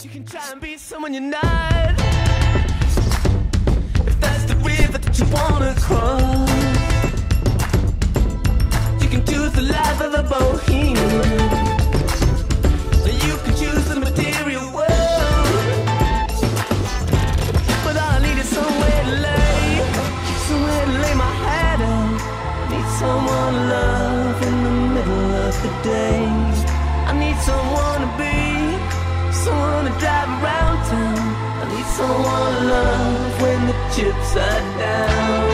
You can try and be someone you're not. If that's the river that you wanna cross, you can choose the life of a bohemian. You can choose the material world. But all I need is somewhere to lay, somewhere to lay my head. Need someone to love in the middle of the day. I need someone to be, someone to drive around town. I need someone to love when the chips are down.